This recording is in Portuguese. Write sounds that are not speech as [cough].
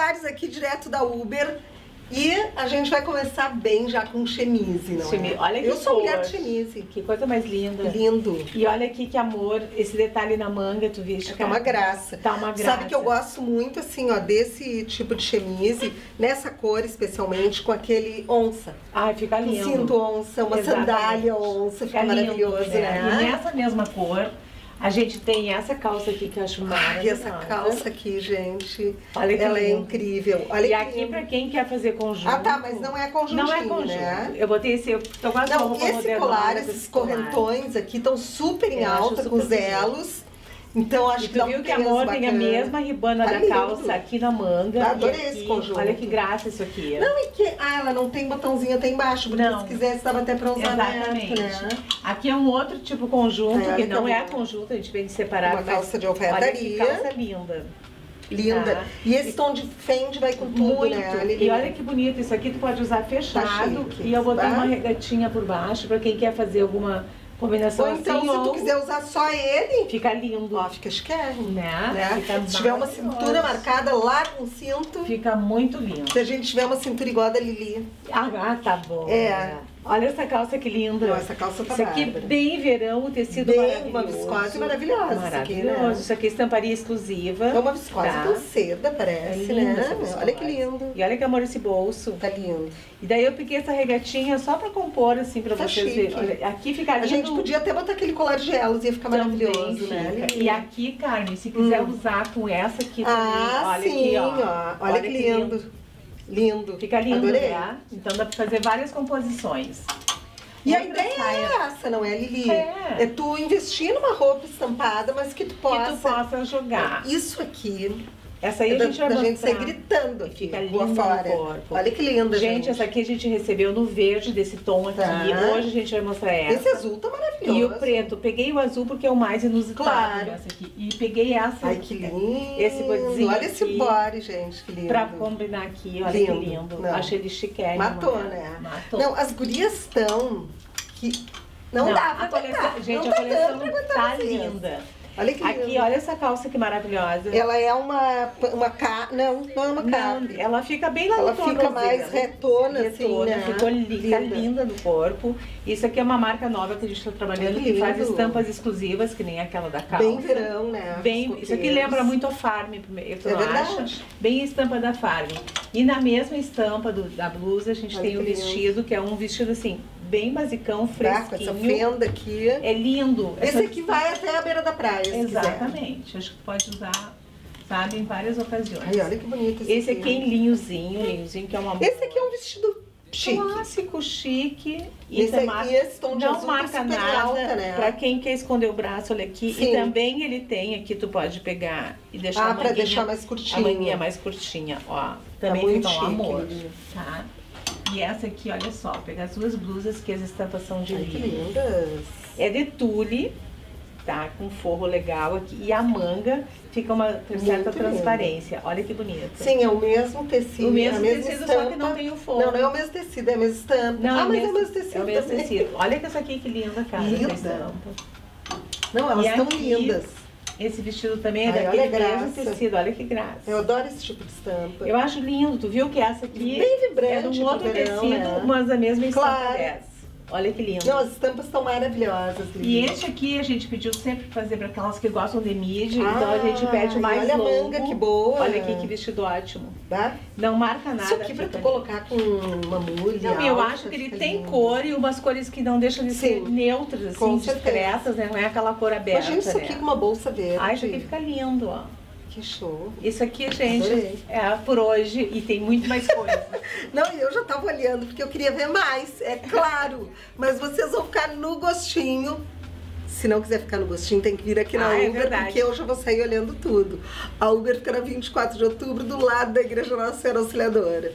aqui direto da Uber. E a gente vai começar bem já com chemise, não Chemise. é? Olha que Eu sou mulher de chemise. Que coisa mais linda. Lindo. E olha aqui que amor, esse detalhe na manga, tu viste? Tá uma graça. Tá uma graça. Sabe que eu gosto muito, assim, ó, desse tipo de chemise, nessa cor especialmente, com aquele onça. Ai, fica Um lindo. cinto onça, uma Exatamente. sandália onça, fica, maravilhoso, é. né? E nessa mesma cor, a gente tem essa calça aqui que eu acho maravilhosa. essa calça aqui, gente, Olha que ela é lindo. incrível. Olha E aqui pra quem quer fazer conjunto. Ah, tá, mas não é conjuntinho, Não é conjunto. né? Eu botei esse, eu tô quase Não, esse colar, esses correntões aqui estão super em Eu alta, super com os elos. Então acho que tu dá um viu que a amor tem a bacana. mesma ribana Tá da lindo. calça aqui na manga. Ah, adorei aqui, esse conjunto. Olha que graça isso aqui. Não, e que. Ah, ela não tem botãozinho até embaixo, porque Não. se quisesse dava até pra usar Exatamente. aberto, né? Aqui é um outro tipo conjunto, É, que não é amor. conjunto, a gente vem separado. Uma calça de Olha que alfaiataria. calça linda. Linda. Tá. E esse tom de fende vai com tudo, Muito. né? E olha que bonito, isso aqui tu pode usar fechado. Tá e eu botei Tá? uma regatinha por baixo pra quem quer fazer alguma combinação Ou então, assim. se tu quiser usar só ele, Fica lindo. ó, fica chiquérrimo. Né? Né? Fica Se tiver uma cintura marcada lá com cinto, Fica muito lindo. se a gente tiver uma cintura igual a da Lili. Ah, ah, tá bom. É. Olha essa calça que linda. Não, essa calça tá Isso aqui bárbara. bem verão, o tecido Bem, maravilhoso. uma viscose maravilhosa isso aqui, né? Maravilhoso. Isso aqui é estamparia exclusiva. É uma viscose Tá. tão seda, É parece, essa né? Olha que lindo. E olha que amor esse bolso. Tá lindo. E daí eu peguei essa regatinha só pra compor, assim, pra Tá vocês chique. verem. Olha, aqui fica A lindo. gente podia até botar aquele colar de gelos, ia ficar maravilhoso, né? fica. E aqui, Carmen, se quiser Hum. usar com essa aqui também, Ah, olha sim, aqui, ó. ó. Olha, que lindo. Lindo. Fica lindo, Adorei. né? Então dá pra fazer várias composições. E a Outra ideia saia. é essa, não é, Lili? É. tu investir numa roupa estampada, mas que tu possa... Que tu possa jogar. Isso aqui Essa aí é a da, gente vai da gente sair gritando aqui, Fica rua linda fora. corpo. Olha que linda, gente. Gente, essa aqui a gente recebeu no verde desse tom aqui. Tá. Hoje a gente vai mostrar essa. Esse azul tá maravilhoso. E o preto. Peguei o azul porque é o mais inusitado Claro. dessa aqui. E peguei essa Ai, que lindo. Esse bodezinho Olha esse body, gente, que lindo. pra combinar aqui. Olha Lindo. que lindo. Não. Achei ele chiquérrimo. Matou, né? Matou. Não, as gurias estão que... Não, dá pra a coleção. Gente, não a tá coleção tá vocês. linda. Olha que Aqui, lindo. olha essa calça que maravilhosa. Ela é uma, uma ca... Não, não é uma Não, cap. ela fica bem lá Ela fica mais retona, assim, Retona, né? ficou Linda. linda no corpo. Isso aqui é uma marca nova que a gente está trabalhando, que que faz estampas exclusivas, que nem aquela da calça. Bem verão, né? Bem, isso aqui lembra muito a Farm, primeiro, tu É não verdade. acha? Bem a estampa da Farm. E na mesma estampa do- da blusa, a gente Olha tem o lindo. vestido, que é um vestido assim, bem basicão, Tá, com essa fresquinho. fenda aqui. É lindo. Esse Essa- aqui vai até a beira da praia. Exatamente. Acho que tu pode usar, sabe, em várias ocasiões. Ai, olha que bonito esse, Esse aqui é em linhozinho, linhozinho que é uma Esse aqui é um vestido chique. clássico, chique. E Esse marca- esse tom de não azul marca tá super nada alta, né? pra quem quer esconder o braço, olha aqui. Sim. E também ele tem aqui, tu pode pegar e deixar Ah, a pra manguinha, deixar mais a curtinho. manguinha mais curtinha, ó. Também muito fica um chique, amor, tá? E essa aqui, olha só, pegar as duas blusas que as estampas são de Ai, lindas. É de tule, tá? Com forro legal aqui. E a manga fica uma certa Muito transparência. Olha que bonito. Sim, é o mesmo tecido. O mesmo tecido, estampa. só que não tem o forro. Não, não é o mesmo tecido, é a mesma estampa. Não, ah, é mas mesmo- é o mesmo tecido É o mesmo também. tecido. Olha que essa aqui que linda, cara. Linda. Não, elas E estão aqui, lindas. Esse vestido também é Ai, daquele mesmo tecido. Olha que graça. Eu adoro esse tipo de estampa. Eu acho lindo. Tu viu que essa aqui Bem vibrante é de um outro verão, tecido, né? mas a mesma estampa Claro. dessa. Olha que lindo. Não, as estampas estão maravilhosas. E este aqui a gente pediu sempre fazer para aquelas que gostam de mídia, Ah, então a gente pede mais olha a longo. manga, que boa. Olha aqui que vestido ótimo. Tá? Não marca nada. Isso aqui pra tu fica- colocar com uma mulher. Não, eu acho que ele tem cor e umas cores que não deixam de ser Sim, neutras, assim, discretas, né? Não é aquela cor aberta. Imagina isso né? aqui com uma bolsa verde. Ai, isso aqui fica lindo, ó. Que show. Isso aqui, gente, Adorei. é por hoje e tem muito mais coisa. [laughs] Não, e eu já tava olhando porque eu queria ver mais, é claro. Mas vocês vão ficar no gostinho. Se não quiser ficar no gostinho, tem que vir aqui na Ah, é Uber, verdade. porque eu já vou sair olhando tudo. A Uber fica na 24 de outubro, do lado da Igreja Nossa Senhora Auxiliadora.